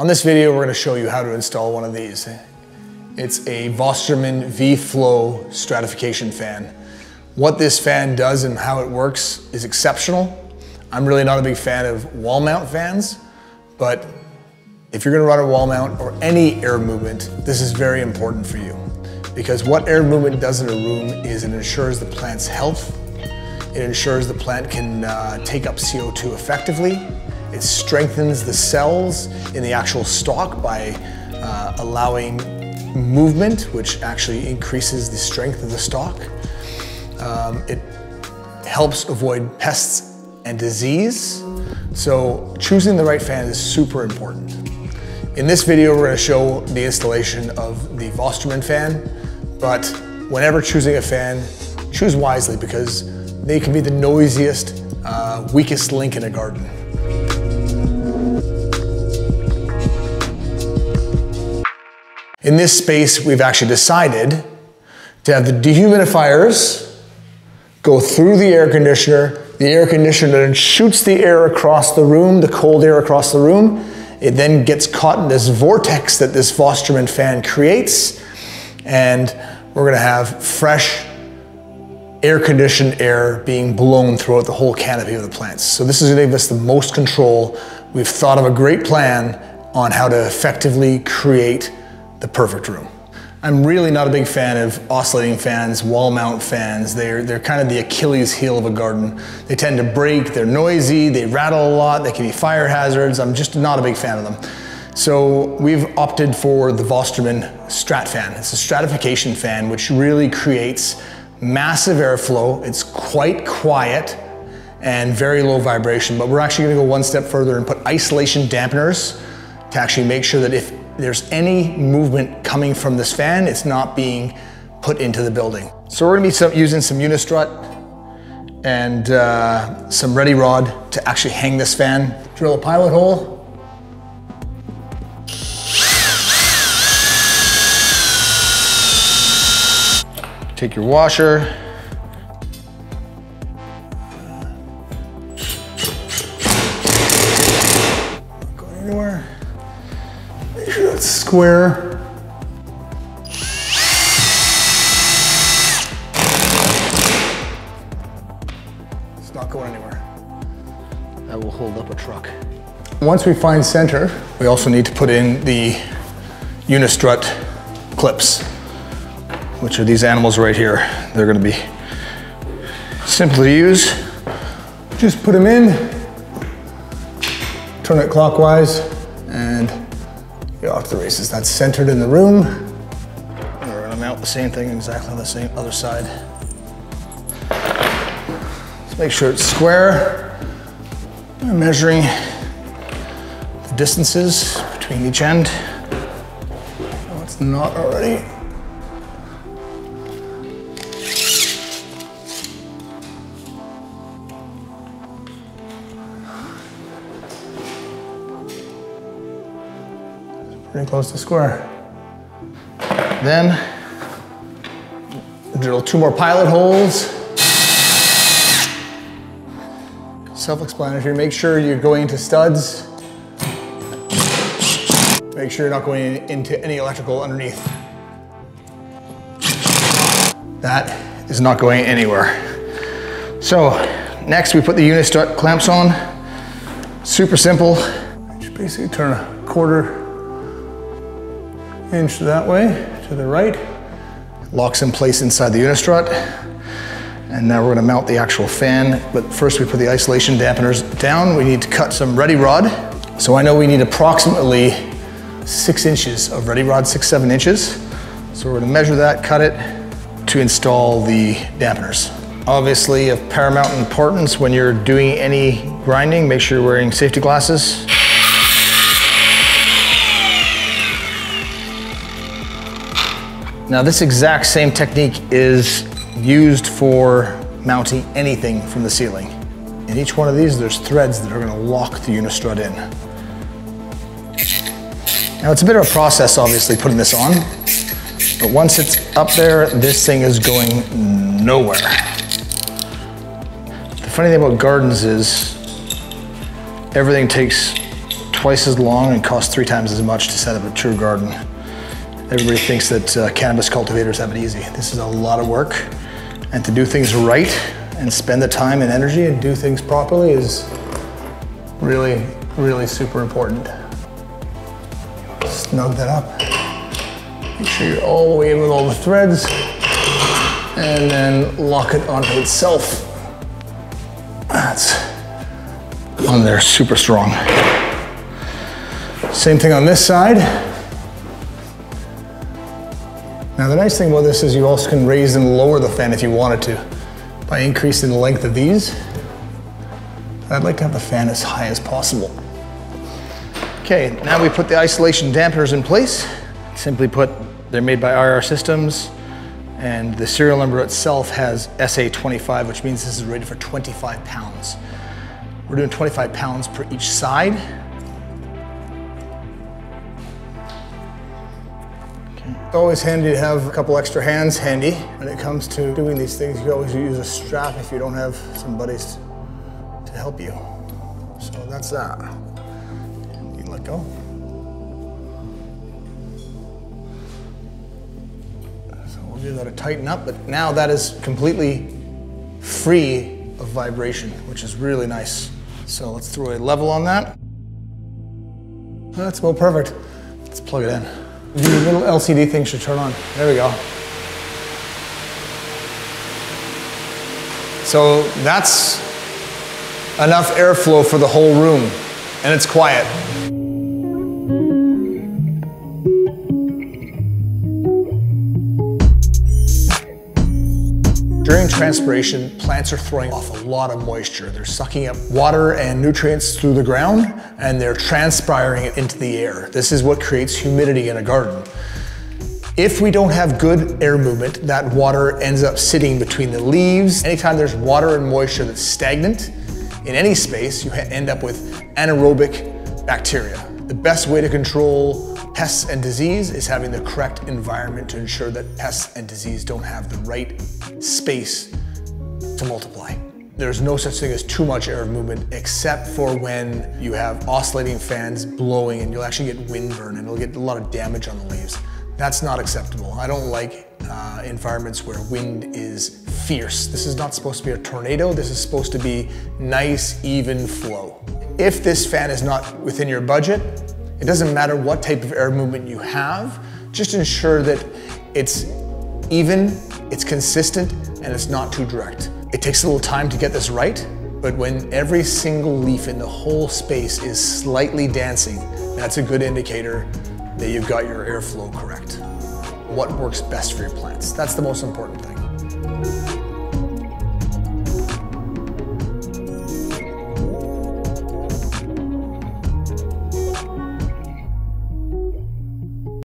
On this video, we're gonna show you how to install one of these. It's a Vosterman V-Flow stratification fan. What this fan does and how it works is exceptional. I'm really not a big fan of wall mount fans, but if you're gonna run a wall mount or any air movement, this is very important for you. Because what air movement does in a room is it ensures the plant's health, it ensures the plant can uh, take up CO2 effectively, it strengthens the cells in the actual stalk by uh, allowing movement, which actually increases the strength of the stalk. Um, it helps avoid pests and disease. So choosing the right fan is super important. In this video, we're gonna show the installation of the Vosterman fan, but whenever choosing a fan, choose wisely because they can be the noisiest, uh, weakest link in a garden. In this space, we've actually decided to have the dehumidifiers go through the air conditioner. The air conditioner then shoots the air across the room, the cold air across the room. It then gets caught in this vortex that this Vosterman fan creates. And we're gonna have fresh air conditioned air being blown throughout the whole canopy of the plants. So this is gonna give us the most control. We've thought of a great plan on how to effectively create the perfect room. I'm really not a big fan of oscillating fans, wall mount fans. They're, they're kind of the Achilles heel of a garden. They tend to break, they're noisy, they rattle a lot, they can be fire hazards. I'm just not a big fan of them. So we've opted for the Vosterman Strat fan. It's a stratification fan which really creates massive airflow. It's quite quiet and very low vibration, but we're actually gonna go one step further and put isolation dampeners to actually make sure that if there's any movement coming from this fan, it's not being put into the building. So we're gonna be some, using some Unistrut and uh, some ready rod to actually hang this fan. Drill a pilot hole. Take your washer, square. It's not going anywhere. That will hold up a truck. Once we find center, we also need to put in the Unistrut clips, which are these animals right here. They're gonna be simple to use. Just put them in, turn it clockwise, and get off to the races. That's centered in the room. We're gonna mount the same thing exactly on the same other side. Let's make sure it's square. I'm measuring the distances between each end. No, it's not already. Pretty close to square. Then drill two more pilot holes. Self-explanatory, make sure you're going into studs. Make sure you're not going into any electrical underneath. That is not going anywhere. So next we put the unit Unistrut clamps on. Super simple. Just basically turn a quarter inch that way to the right. Locks in place inside the Unistrut. And now we're gonna mount the actual fan, but first we put the isolation dampeners down. We need to cut some ready rod. So I know we need approximately six inches of ready rod, six, seven inches. So we're gonna measure that, cut it to install the dampeners. Obviously of paramount importance when you're doing any grinding, make sure you're wearing safety glasses. Now this exact same technique is used for mounting anything from the ceiling. In each one of these, there's threads that are gonna lock the Unistrut in. Now it's a bit of a process, obviously, putting this on, but once it's up there, this thing is going nowhere. The funny thing about gardens is everything takes twice as long and costs three times as much to set up a true garden. Everybody thinks that uh, cannabis cultivators have it easy. This is a lot of work. And to do things right and spend the time and energy and do things properly is really, really super important. Snug that up. Make sure you're all the way in with all the threads and then lock it onto itself. That's on there super strong. Same thing on this side. Now the nice thing about this is you also can raise and lower the fan if you wanted to by increasing the length of these. I'd like to have the fan as high as possible. Okay, now we put the isolation dampeners in place. Simply put, they're made by IR Systems and the serial number itself has SA25, which means this is rated for 25 pounds. We're doing 25 pounds per each side. Okay. Always handy to have a couple extra hands handy. When it comes to doing these things, you always use a strap if you don't have some buddies to help you. So that's that. You let go. So we'll give that a tighten up, but now that is completely free of vibration, which is really nice. So let's throw a level on that. That's about perfect. Let's plug it in. The little LCD thing should turn on. There we go. So that's enough airflow for the whole room, and it's quiet. Transpiration, plants are throwing off a lot of moisture. They're sucking up water and nutrients through the ground and they're transpiring it into the air. This is what creates humidity in a garden. If we don't have good air movement, that water ends up sitting between the leaves. Anytime there's water and moisture that's stagnant in any space, you end up with anaerobic bacteria. The best way to control pests and disease is having the correct environment to ensure that pests and disease don't have the right space to multiply. There's no such thing as too much air movement except for when you have oscillating fans blowing and you'll actually get wind burn and it'll get a lot of damage on the leaves. That's not acceptable. I don't like uh, environments where wind is fierce. This is not supposed to be a tornado. This is supposed to be nice, even flow. If this fan is not within your budget, it doesn't matter what type of air movement you have, just ensure that it's even, it's consistent, and it's not too direct. It takes a little time to get this right, but when every single leaf in the whole space is slightly dancing, that's a good indicator that you've got your airflow correct. What works best for your plants? That's the most important thing.